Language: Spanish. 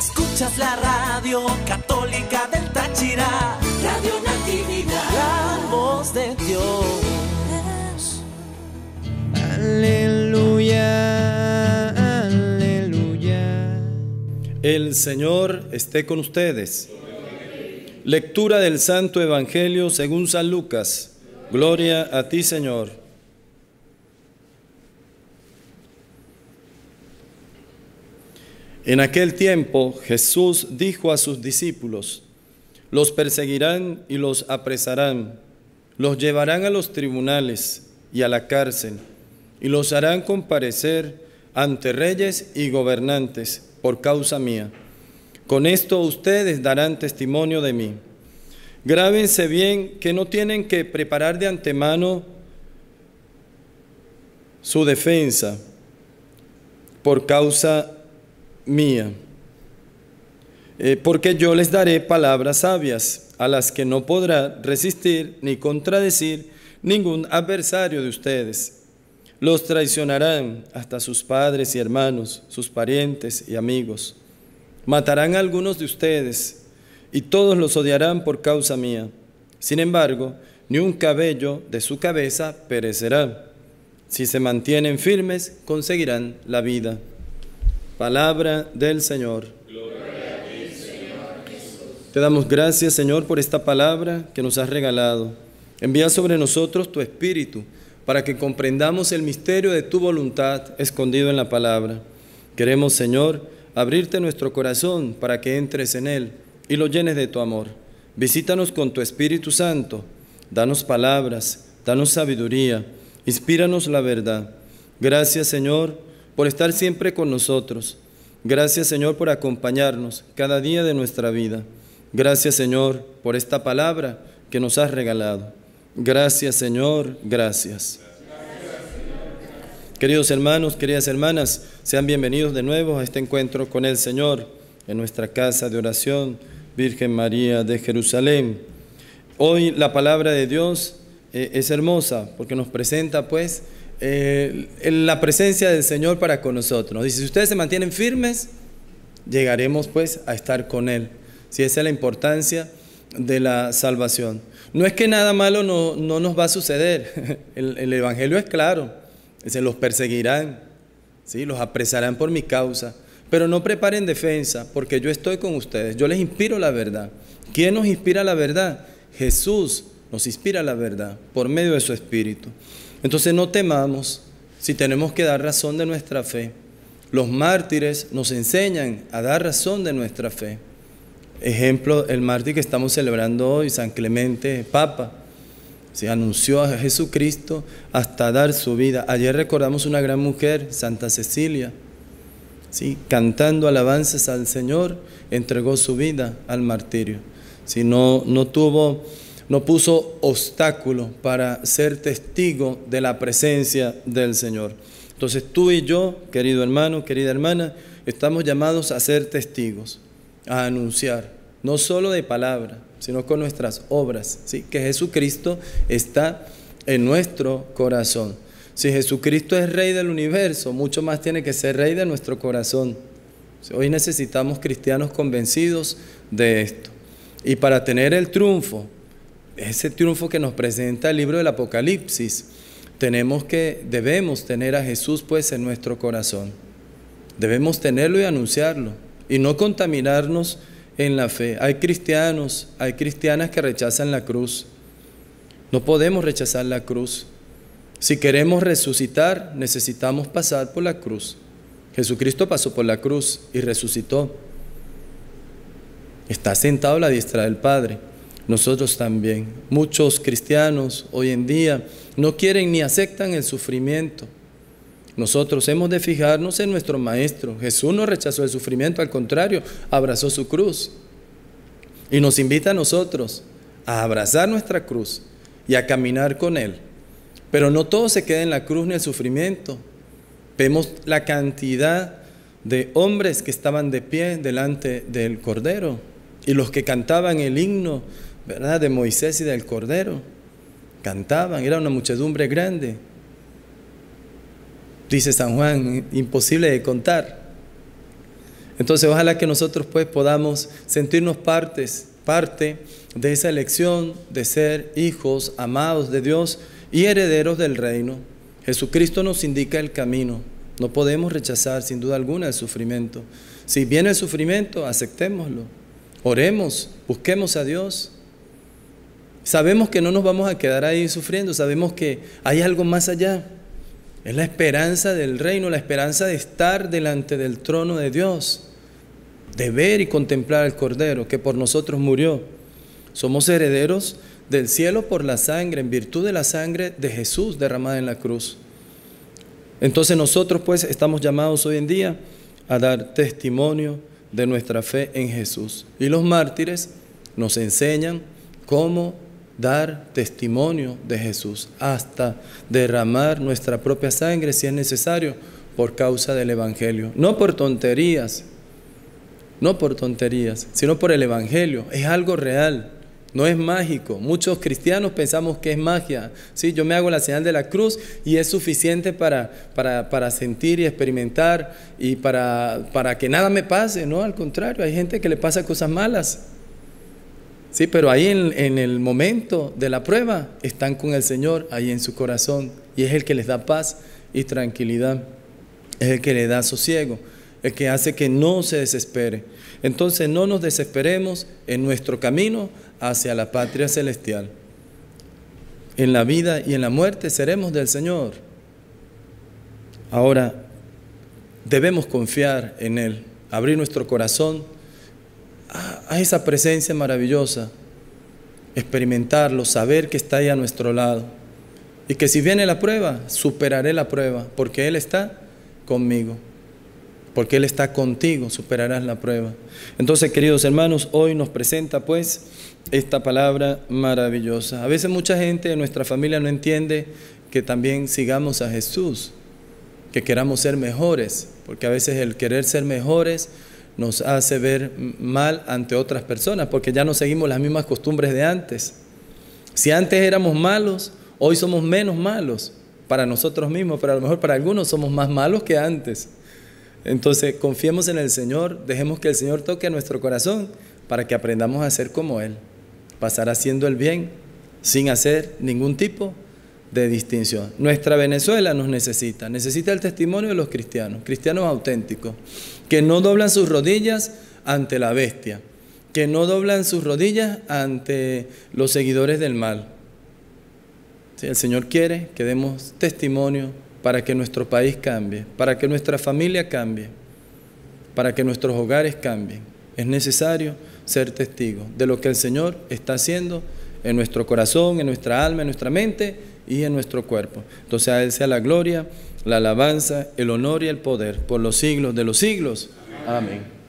Escuchas la radio católica del Táchira. Radio Natividad. La voz de Dios. Aleluya, aleluya. El Señor esté con ustedes. Lectura del Santo Evangelio según San Lucas. Gloria a ti, Señor. En aquel tiempo Jesús dijo a sus discípulos, los perseguirán y los apresarán, los llevarán a los tribunales y a la cárcel, y los harán comparecer ante reyes y gobernantes por causa mía. Con esto ustedes darán testimonio de mí. Grábense bien que no tienen que preparar de antemano su defensa por causa mía, Eh, porque yo les daré palabras sabias a las que no podrá resistir ni contradecir ningún adversario de ustedes. Los traicionarán hasta sus padres y hermanos, sus parientes y amigos. Matarán a algunos de ustedes y todos los odiarán por causa mía. Sin embargo, ni un cabello de su cabeza perecerá. Si se mantienen firmes, conseguirán la vida. Palabra del Señor. Te damos gracias, Señor, por esta palabra que nos has regalado. Envía sobre nosotros tu Espíritu para que comprendamos el misterio de tu voluntad escondido en la palabra. Queremos, Señor, abrirte nuestro corazón para que entres en él y lo llenes de tu amor. Visítanos con tu Espíritu Santo. Danos palabras, danos sabiduría, inspíranos la verdad. Gracias, Señor, por estar siempre con nosotros. Gracias, Señor, por acompañarnos cada día de nuestra vida. Gracias, Señor, por esta palabra que nos has regalado. Gracias, Señor, gracias. Queridos hermanos, queridas hermanas, sean bienvenidos de nuevo a este encuentro con el Señor en nuestra casa de oración, Virgen María de Jerusalén. Hoy la palabra de Dios eh, es hermosa porque nos presenta pues eh, la presencia del Señor para con nosotros. Dice, si ustedes se mantienen firmes, llegaremos pues a estar con Él. Si esa es la importancia de la salvación. No es que nada malo no, no nos va a suceder. El, el, Evangelio es claro. Se los perseguirán, ¿sí? los apresarán por mi causa. Pero no preparen defensa, porque yo estoy con ustedes. Yo les inspiro la verdad. ¿Quién nos inspira la verdad? Jesús nos inspira la verdad por medio de su Espíritu. Entonces no temamos si tenemos que dar razón de nuestra fe. Los mártires nos enseñan a dar razón de nuestra fe. Ejemplo, el mártir que estamos celebrando hoy, San Clemente Papa, se anunció a Jesucristo hasta dar su vida. Ayer recordamos una gran mujer, Santa Cecilia, ¿sí? cantando alabanzas al Señor, entregó su vida al martirio. Si no, no tuvo, no puso obstáculo para ser testigo de la presencia del Señor. Entonces tú y yo, querido hermano, querida hermana, estamos llamados a ser testigos a anunciar, no solo de palabra, sino con nuestras obras, ¿sí? que Jesucristo está en nuestro corazón. Si Jesucristo es Rey del universo, mucho más tiene que ser Rey de nuestro corazón. Hoy necesitamos cristianos convencidos de esto. Y para tener el triunfo, ese triunfo que nos presenta el libro del Apocalipsis, tenemos que, debemos tener a Jesús pues en nuestro corazón. Debemos tenerlo y anunciarlo y no contaminarnos en la fe. Hay cristianos, hay cristianas que rechazan la cruz. No podemos rechazar la cruz. Si queremos resucitar, necesitamos pasar por la cruz. Jesucristo pasó por la cruz y resucitó. Está sentado a la diestra del Padre. Nosotros también. Muchos cristianos hoy en día no quieren ni aceptan el sufrimiento. Nosotros hemos de fijarnos en nuestro Maestro. Jesús no rechazó el sufrimiento, al contrario, abrazó su cruz. Y nos invita a nosotros a abrazar nuestra cruz y a caminar con Él. Pero no todo se queda en la cruz ni el sufrimiento. Vemos la cantidad de hombres que estaban de pie delante del Cordero y los que cantaban el himno, ¿verdad?, de Moisés y del Cordero. Cantaban, era una muchedumbre grande dice San Juan, imposible de contar. Entonces ojalá que nosotros pues podamos sentirnos partes, parte de esa elección de ser hijos amados de Dios y herederos del reino. Jesucristo nos indica el camino. No podemos rechazar sin duda alguna el sufrimiento. Si viene el sufrimiento, aceptémoslo. Oremos, busquemos a Dios. Sabemos que no nos vamos a quedar ahí sufriendo, sabemos que hay algo más allá. Es la esperanza del reino, la esperanza de estar delante del trono de Dios, de ver y contemplar al Cordero que por nosotros murió. Somos herederos del cielo por la sangre, en virtud de la sangre de Jesús derramada en la cruz. Entonces nosotros pues estamos llamados hoy en día a dar testimonio de nuestra fe en Jesús. Y los mártires nos enseñan cómo dar testimonio de Jesús, hasta derramar nuestra propia sangre si es necesario por causa del Evangelio. No por tonterías, no por tonterías, sino por el Evangelio. Es algo real. No es mágico. Muchos cristianos pensamos que es magia. Sí, yo me hago la señal de la cruz y es suficiente para, para, sentir y experimentar y para, para que nada me pase. No, al contrario, hay gente que le pasa cosas malas. Sí, pero ahí en, el momento de la prueba están con el Señor, ahí en su corazón, y es el que les da paz y tranquilidad, es el que le da sosiego, el que hace que no se desespere. Entonces no nos desesperemos en nuestro camino hacia la patria celestial. En la vida y en la muerte seremos del Señor. Ahora, debemos confiar en Él, abrir nuestro corazón a, esa presencia maravillosa, experimentarlo, saber que está ahí a nuestro lado. Y que si viene la prueba, superaré la prueba, porque Él está conmigo porque Él está contigo, superarás la prueba. Entonces, queridos hermanos, hoy nos presenta pues esta palabra maravillosa. A veces mucha gente de nuestra familia no entiende que también sigamos a Jesús, que queramos ser mejores, porque a veces el querer ser mejores nos hace ver mal ante otras personas, porque ya no seguimos las mismas costumbres de antes. Si antes éramos malos, hoy somos menos malos para nosotros mismos, pero a lo mejor para algunos somos más malos que antes. Entonces, confiemos en el Señor, dejemos que el Señor toque a nuestro corazón para que aprendamos a ser como Él, pasar haciendo el bien sin hacer ningún tipo de distinción. Nuestra Venezuela nos necesita, necesita el testimonio de los cristianos, cristianos auténticos, que no doblan sus rodillas ante la bestia, que no doblan sus rodillas ante los seguidores del mal. El Señor quiere que demos testimonio para que nuestro país cambie, para que nuestra familia cambie, para que nuestros hogares cambien. Es necesario ser testigo de lo que el Señor está haciendo en nuestro corazón, en nuestra alma, en nuestra mente y en nuestro cuerpo. Entonces a Él sea la gloria, la alabanza, el honor y el poder por los siglos de los siglos. Amén.